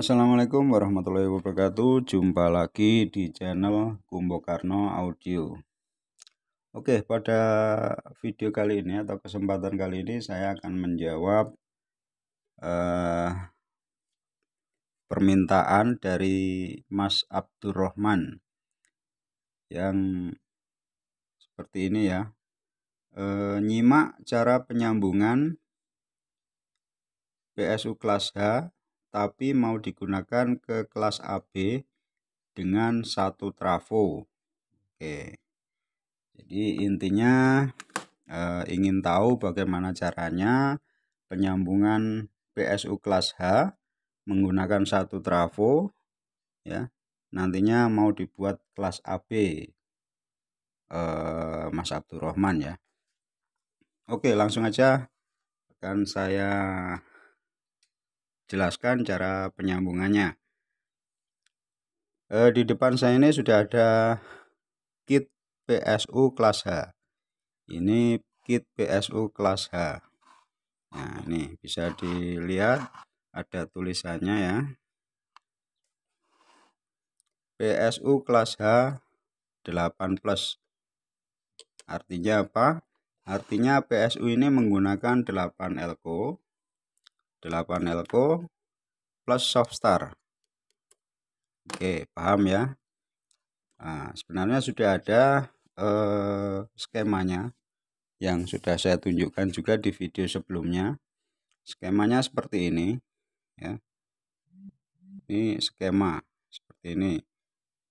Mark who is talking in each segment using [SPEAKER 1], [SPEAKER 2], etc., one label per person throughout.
[SPEAKER 1] Assalamualaikum warahmatullahi wabarakatuh. Jumpa lagi di channel Kumbo Karno Audio. Oke pada video kali ini atau kesempatan kali ini saya akan menjawab eh, permintaan dari Mas Abdurrahman yang seperti ini ya. Eh, nyimak cara penyambungan PSU kelas H tapi mau digunakan ke kelas AB dengan satu trafo. Oke. Jadi intinya eh, ingin tahu bagaimana caranya penyambungan PSU kelas H menggunakan satu trafo ya. Nantinya mau dibuat kelas AB eh, Mas Abdurrahman ya. Oke, langsung aja akan saya jelaskan cara penyambungannya. Eh, di depan saya ini sudah ada kit PSU kelas H. Ini kit PSU kelas H. Nah, ini bisa dilihat ada tulisannya ya. PSU kelas H 8 plus. Artinya apa? Artinya PSU ini menggunakan 8 elko 8 elko plus soft star. Oke paham ya? Nah, sebenarnya sudah ada eh, skemanya yang sudah saya tunjukkan juga di video sebelumnya. Skemanya seperti ini ya. Ini skema seperti ini.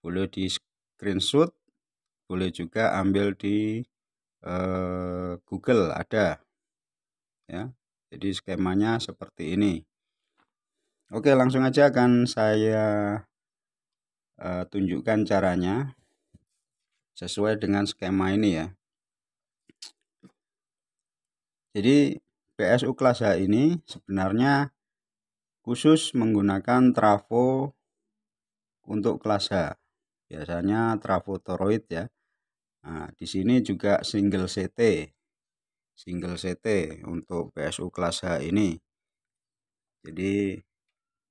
[SPEAKER 1] Boleh di screenshot boleh juga ambil di eh, Google ada ya jadi skemanya seperti ini. Oke, langsung aja akan saya uh, tunjukkan caranya sesuai dengan skema ini ya. Jadi PSU kelas H ini sebenarnya khusus menggunakan trafo untuk kelas H. Biasanya trafo toroid ya. Nah, di sini juga single CT single CT untuk PSU kelas H ini. Jadi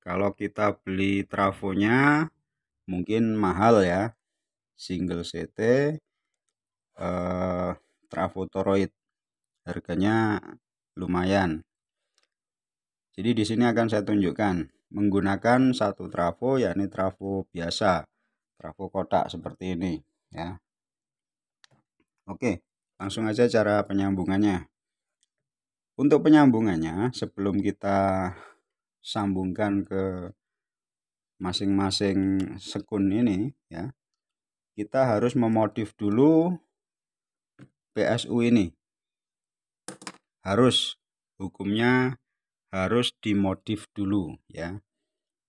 [SPEAKER 1] kalau kita beli trafonya mungkin mahal ya single CT eh, trafo toroid. Harganya lumayan. Jadi di sini akan saya tunjukkan menggunakan satu trafo yakni trafo biasa trafo kotak seperti ini ya. Oke Langsung aja cara penyambungannya. Untuk penyambungannya, sebelum kita sambungkan ke masing-masing sekun ini ya, kita harus memodif dulu PSU ini. Harus hukumnya harus dimodif dulu ya.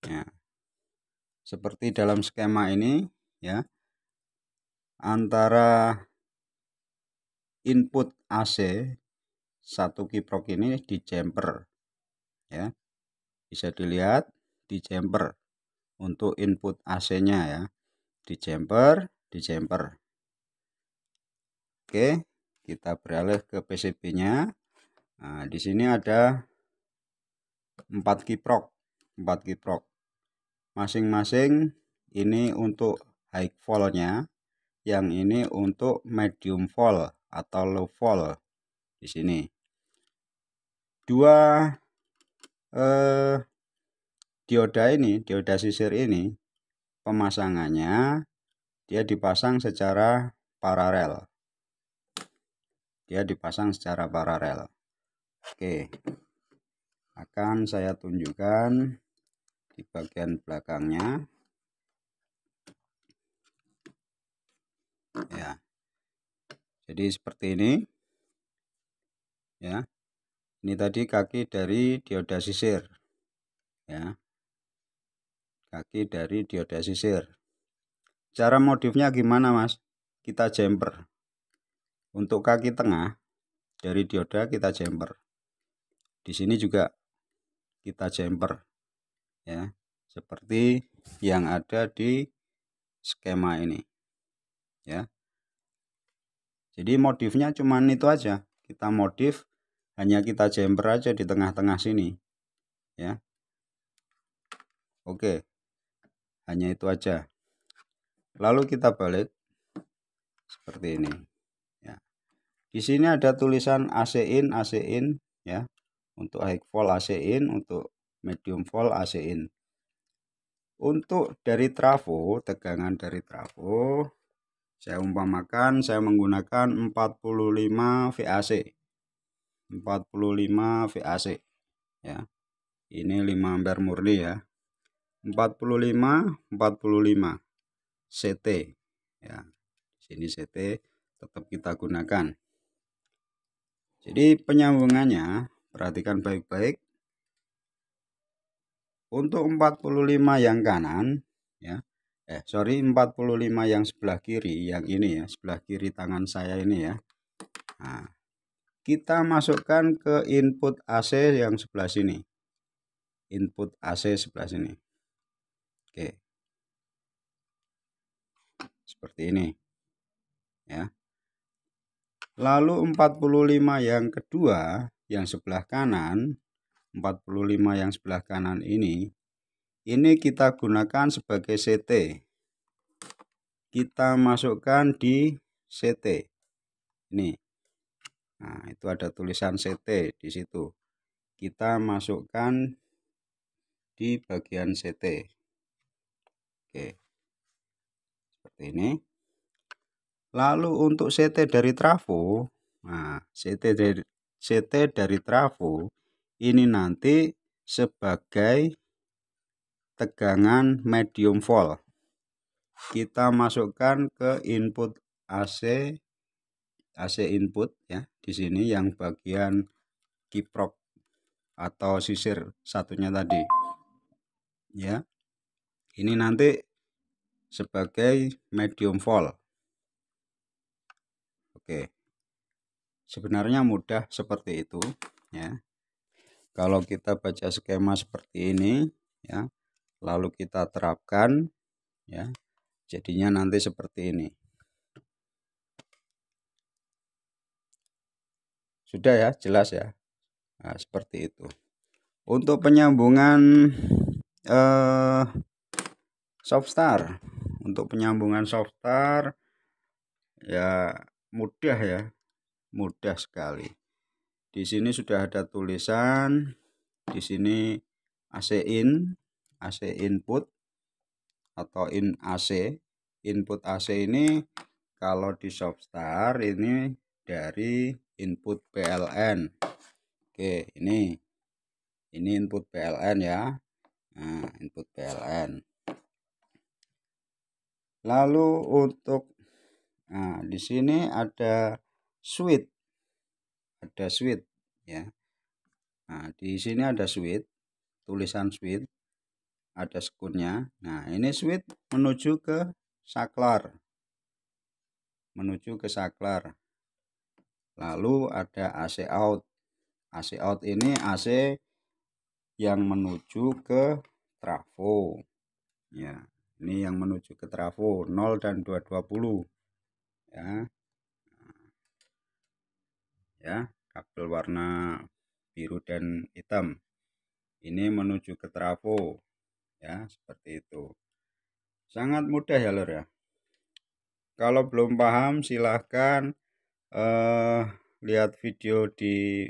[SPEAKER 1] Ya. Seperti dalam skema ini ya. Antara input AC satu kiprok ini di jumper ya. Bisa dilihat di jumper untuk input AC nya ya. Di jumper di jumper oke kita beralih ke PCB nya nah di sini ada empat kiprok empat kiprok. Masing-masing ini untuk high volt nya yang ini untuk medium volt atau low volt di sini. Dua eh, dioda ini, dioda sisir ini, pemasangannya dia dipasang secara paralel. Dia dipasang secara paralel. Oke. Akan saya tunjukkan di bagian belakangnya. Ya jadi seperti ini. Ya. Ini tadi kaki dari dioda sisir. Ya. Kaki dari dioda sisir. Cara modifnya gimana mas? Kita jumper untuk kaki tengah dari dioda kita jumper di sini juga kita jumper ya. Seperti yang ada di skema ini. Ya jadi modifnya cuma itu aja kita modif hanya kita jumper aja di tengah-tengah sini ya Oke. Hanya itu aja. Lalu kita balik seperti ini. Ya. Di sini ada tulisan AC in, AC in ya. Untuk high volt AC in, untuk medium volt AC in. Untuk dari trafo, tegangan dari trafo, saya umpamakan saya menggunakan 45 VAC. 45 VAC ya. Ini 5 ampere murni ya. 45 45 CT ya. Sini CT tetap kita gunakan. Jadi penyambungannya perhatikan baik-baik untuk 45 yang kanan ya. Eh sorry 45 yang sebelah kiri yang ini ya sebelah kiri tangan saya ini ya. Nah, kita masukkan ke input AC yang sebelah sini. Input AC sebelah sini. Oke. Seperti ini. Ya. Lalu 45 yang kedua yang sebelah kanan 45 yang sebelah kanan ini ini kita gunakan sebagai CT kita masukkan di CT ini. Nah itu ada tulisan CT di situ. Kita masukkan di bagian CT oke. Seperti ini. Lalu untuk CT dari trafo nah CT dari CT dari trafo ini nanti sebagai tegangan medium volt. Kita masukkan ke input AC AC input ya di sini yang bagian kiprok atau sisir satunya tadi. Ya. Ini nanti sebagai medium volt. Oke. Sebenarnya mudah seperti itu ya kalau kita baca skema seperti ini ya lalu kita terapkan ya. Jadinya nanti seperti ini. Sudah ya jelas ya? Nah, seperti itu. Untuk penyambungan eh, softstar untuk penyambungan softstar ya mudah ya. Mudah sekali. Di sini sudah ada tulisan di sini AC in AC input atau in AC input AC ini kalau di Shopstar ini dari input PLN Oke ini ini input PLN ya. Nah, input PLN lalu untuk nah di sini ada switch ada switch ya. Nah di sini ada switch tulisan switch ada sekunnya nah ini switch menuju ke saklar. Menuju ke saklar. Lalu ada AC out. AC out ini AC yang menuju ke trafo. Ya ini yang menuju ke trafo. 0 dan 220 ya. Ya kabel warna biru dan hitam. Ini menuju ke trafo ya seperti itu. Sangat mudah ya lor ya? Kalau belum paham silahkan eh, lihat video di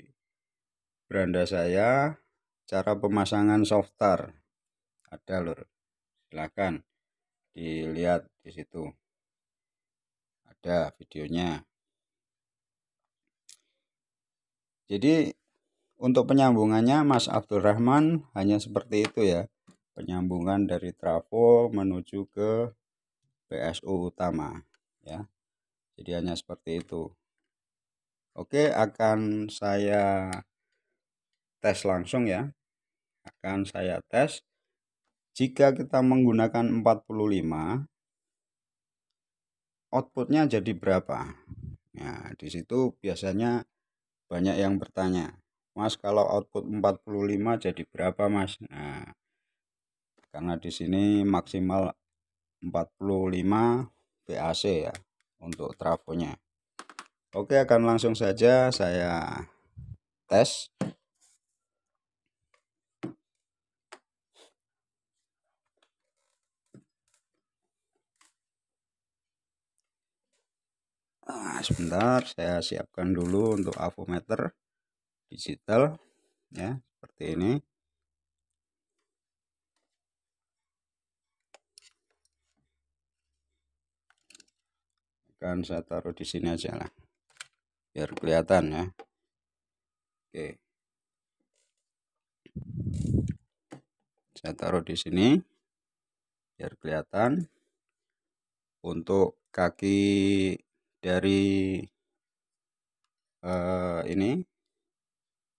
[SPEAKER 1] beranda saya cara pemasangan softar. Ada lor silahkan dilihat di situ. Ada videonya. Jadi untuk penyambungannya Mas Abdurrahman hanya seperti itu ya. Penyambungan dari trafo menuju ke PSU utama ya. Jadi hanya seperti itu. Oke, akan saya tes langsung ya. Akan saya tes jika kita menggunakan 45 outputnya jadi berapa. Nah, di situ biasanya banyak yang bertanya Mas kalau output 45 jadi berapa Mas nah karena di sini maksimal 45 BAC ya untuk trafonya. Oke akan langsung saja saya tes. Nah, sebentar saya siapkan dulu untuk avometer digital ya seperti ini. Akan saya taruh di sini aja lah. Biar kelihatan ya. Oke. Saya taruh di sini. Biar kelihatan. Untuk kaki dari uh, ini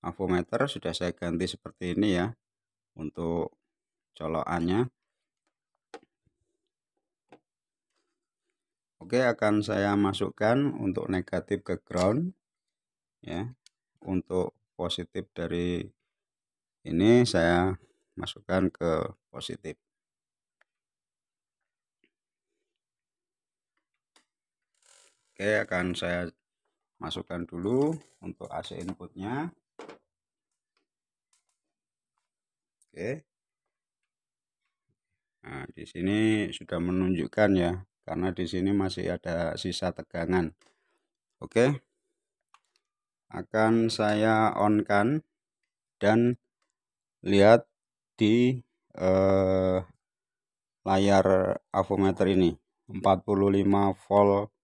[SPEAKER 1] avometer sudah saya ganti seperti ini ya. Untuk colokannya Oke akan saya masukkan untuk negatif ke ground ya. Untuk positif dari ini saya masukkan ke positif. Oke akan saya masukkan dulu untuk AC inputnya. Oke. Nah di sini sudah menunjukkan ya karena di sini masih ada sisa tegangan. Oke. Akan saya on kan dan lihat di eh, layar avometer ini. 45 volt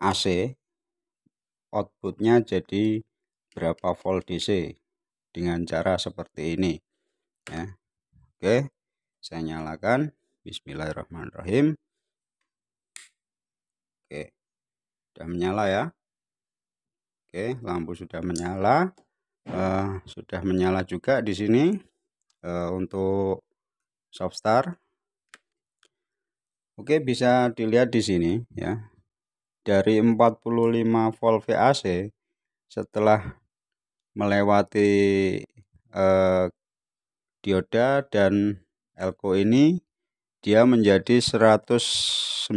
[SPEAKER 1] AC outputnya jadi berapa volt DC dengan cara seperti ini ya. Oke saya nyalakan Bismillahirrahmanirrahim. Oke, sudah menyala ya. Oke, lampu sudah menyala. Uh, sudah menyala juga di sini uh, untuk soft start. Oke, bisa dilihat di sini ya. Dari 45 volt VAC setelah melewati uh, dioda dan elko ini dia menjadi 119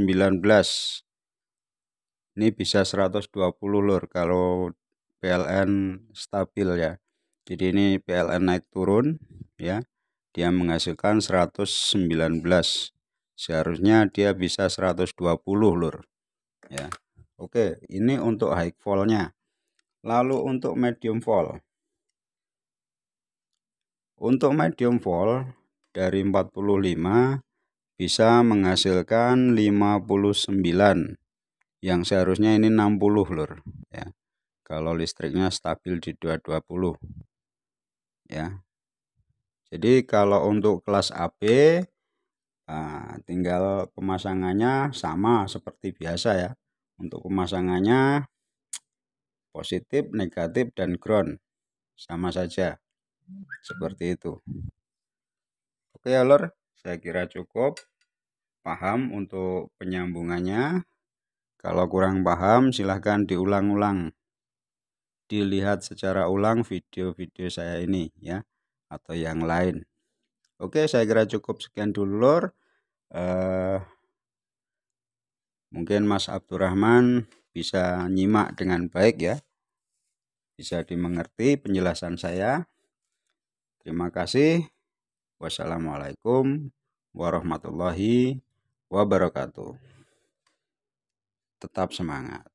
[SPEAKER 1] ini bisa 120 lur. Kalau PLN stabil ya. Jadi ini PLN naik turun ya. Dia menghasilkan 119 seharusnya dia bisa 120 lur ya. Oke ini untuk high voltnya lalu untuk medium volt untuk medium volt dari 45 bisa menghasilkan 59 yang seharusnya ini 60 lur ya. Kalau listriknya stabil di 220 ya. Jadi kalau untuk kelas AB nah, tinggal pemasangannya sama seperti biasa ya. Untuk pemasangannya positif negatif dan ground sama saja. Seperti itu. Oke ya lor saya kira cukup paham untuk penyambungannya. Kalau kurang paham silahkan diulang-ulang. Dilihat secara ulang video-video saya ini ya atau yang lain. Oke, saya kira cukup sekian dulu lor. Uh, mungkin Mas Abdurrahman bisa nyimak dengan baik ya. Bisa dimengerti penjelasan saya. Terima kasih. Wassalamualaikum warahmatullahi wabarakatuh. Tetap semangat.